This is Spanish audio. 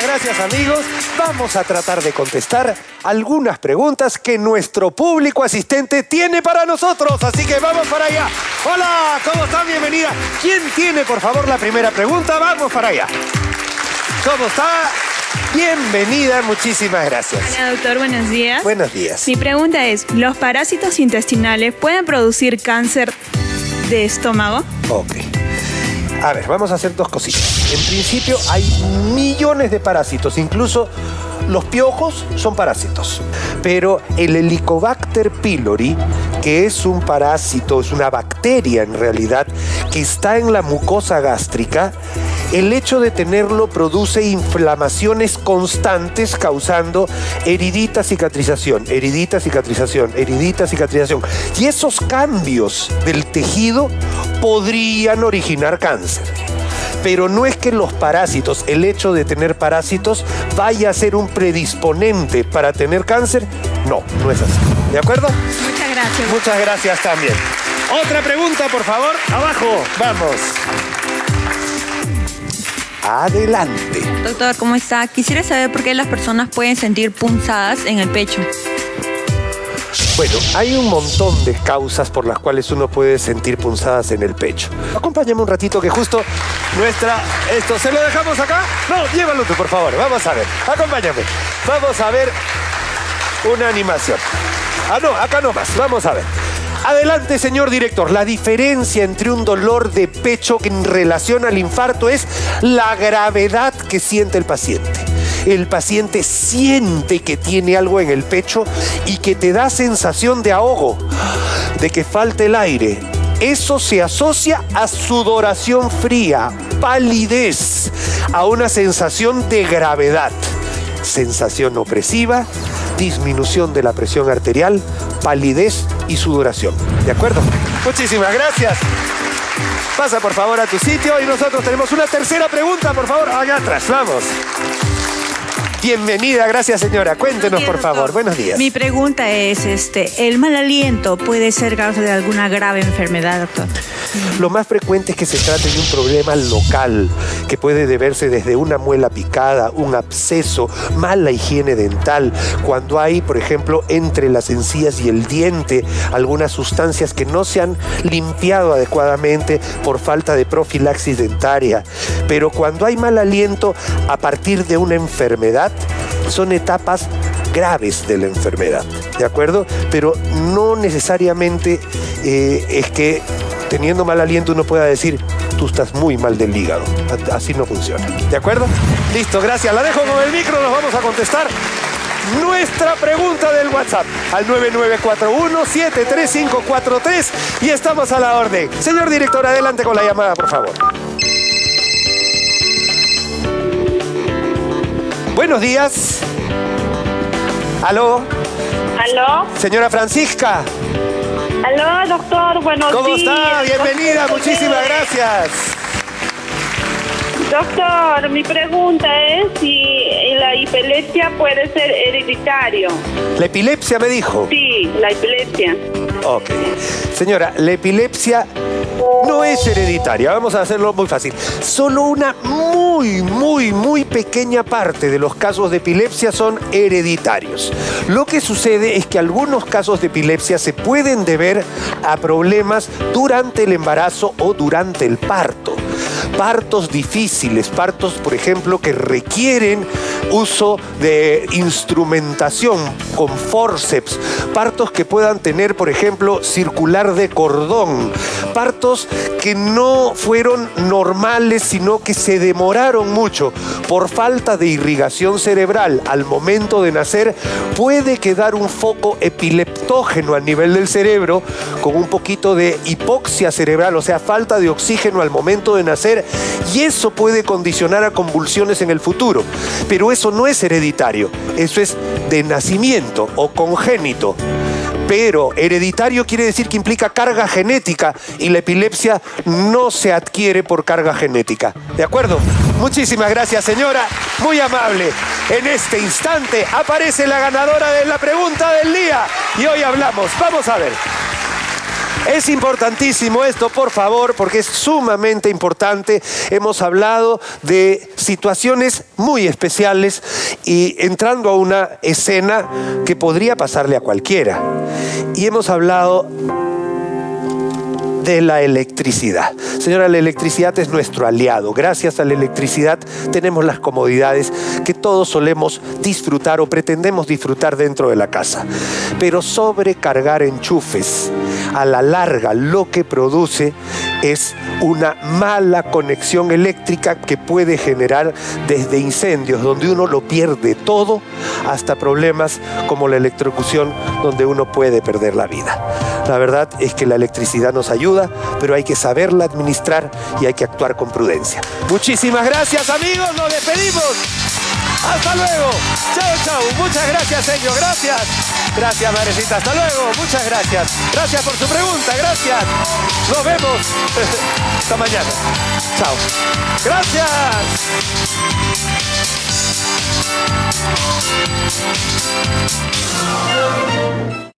Muchísimas gracias amigos. Vamos a tratar de contestar algunas preguntas que nuestro público asistente tiene para nosotros. Así que vamos para allá. Hola, ¿cómo están? Bienvenida. ¿Quién tiene por favor la primera pregunta? Vamos para allá. ¿Cómo está? Bienvenida, muchísimas gracias. Hola doctor, buenos días. Buenos días. Mi pregunta es, ¿los parásitos intestinales pueden producir cáncer de estómago? Ok. A ver, vamos a hacer dos cositas. En principio hay millones de parásitos, incluso los piojos son parásitos. Pero el Helicobacter pylori, que es un parásito, es una bacteria en realidad, que está en la mucosa gástrica, el hecho de tenerlo produce inflamaciones constantes causando heridita, cicatrización, heridita, cicatrización, heridita, cicatrización. Y esos cambios del tejido podrían originar cáncer. Pero no es que los parásitos, el hecho de tener parásitos, vaya a ser un predisponente para tener cáncer. No, no es así. ¿De acuerdo? Muchas gracias. Muchas gracias también. Otra pregunta, por favor. Abajo. Vamos. Adelante. Doctor, ¿cómo está? Quisiera saber por qué las personas pueden sentir punzadas en el pecho. Bueno, hay un montón de causas por las cuales uno puede sentir punzadas en el pecho. Acompáñame un ratito que justo nuestra... Esto, ¿se lo dejamos acá? No, llévalo tú, por favor. Vamos a ver. Acompáñame. Vamos a ver una animación. Ah, no, acá nomás. Vamos a ver. Adelante, señor director. La diferencia entre un dolor de pecho en relación al infarto es la gravedad que siente el paciente. El paciente siente que tiene algo en el pecho y que te da sensación de ahogo, de que falta el aire. Eso se asocia a sudoración fría, palidez, a una sensación de gravedad. Sensación opresiva, disminución de la presión arterial, palidez y sudoración. ¿De acuerdo? Muchísimas gracias. Pasa por favor a tu sitio y nosotros tenemos una tercera pregunta, por favor, allá atrás. Vamos. Bienvenida, gracias señora. Cuéntenos, por favor. Buenos días. Mi pregunta es, este, ¿el mal aliento puede ser causa de alguna grave enfermedad, doctor? Lo más frecuente es que se trate de un problema local que puede deberse desde una muela picada, un absceso, mala higiene dental, cuando hay, por ejemplo, entre las encías y el diente algunas sustancias que no se han limpiado adecuadamente por falta de profilaxis dentaria. Pero cuando hay mal aliento a partir de una enfermedad, son etapas graves de la enfermedad, ¿de acuerdo? Pero no necesariamente eh, es que teniendo mal aliento uno pueda decir, tú estás muy mal del hígado. Así no funciona. ¿De acuerdo? Listo, gracias. La dejo con el micro, nos vamos a contestar nuestra pregunta del WhatsApp al 9941-73543 y estamos a la orden. Señor director, adelante con la llamada, por favor. Buenos días. ¿Aló? ¿Aló? Señora Francisca. Aló, doctor, buenos ¿Cómo días. está? Bienvenida, ¿Cómo está muchísimas usted? gracias. Doctor, mi pregunta es si la epilepsia puede ser hereditario. La epilepsia me dijo. Sí, la epilepsia. Ok. Señora, la epilepsia no es hereditaria. Vamos a hacerlo muy fácil. Solo una muy, muy, muy pequeña parte de los casos de epilepsia son hereditarios. Lo que sucede es que algunos casos de epilepsia se pueden deber a problemas durante el embarazo o durante el parto partos difíciles, partos, por ejemplo, que requieren uso de instrumentación con forceps, partos que puedan tener, por ejemplo, circular de cordón, partos que no fueron normales, sino que se demoraron mucho por falta de irrigación cerebral al momento de nacer, puede quedar un foco epileptógeno a nivel del cerebro con un poquito de hipoxia cerebral, o sea, falta de oxígeno al momento de nacer, y eso puede condicionar a convulsiones en el futuro. Pero eso no es hereditario, eso es de nacimiento o congénito. Pero hereditario quiere decir que implica carga genética y la epilepsia no se adquiere por carga genética. ¿De acuerdo? Muchísimas gracias, señora. Muy amable. En este instante aparece la ganadora de la pregunta del día. Y hoy hablamos. Vamos a ver. Es importantísimo esto, por favor, porque es sumamente importante. Hemos hablado de situaciones muy especiales y entrando a una escena que podría pasarle a cualquiera. Y hemos hablado de la electricidad. Señora, la electricidad es nuestro aliado. Gracias a la electricidad tenemos las comodidades que todos solemos disfrutar o pretendemos disfrutar dentro de la casa. Pero sobrecargar enchufes a la larga lo que produce es una mala conexión eléctrica que puede generar desde incendios donde uno lo pierde todo hasta problemas como la electrocución donde uno puede perder la vida. La verdad es que la electricidad nos ayuda, pero hay que saberla administrar y hay que actuar con prudencia. Muchísimas gracias amigos, nos despedimos. Hasta luego. Chao, chao. Muchas gracias, señor. Gracias. Gracias, madrecita. Hasta luego. Muchas gracias. Gracias por su pregunta. Gracias. Nos vemos. Hasta mañana. Chao. Gracias.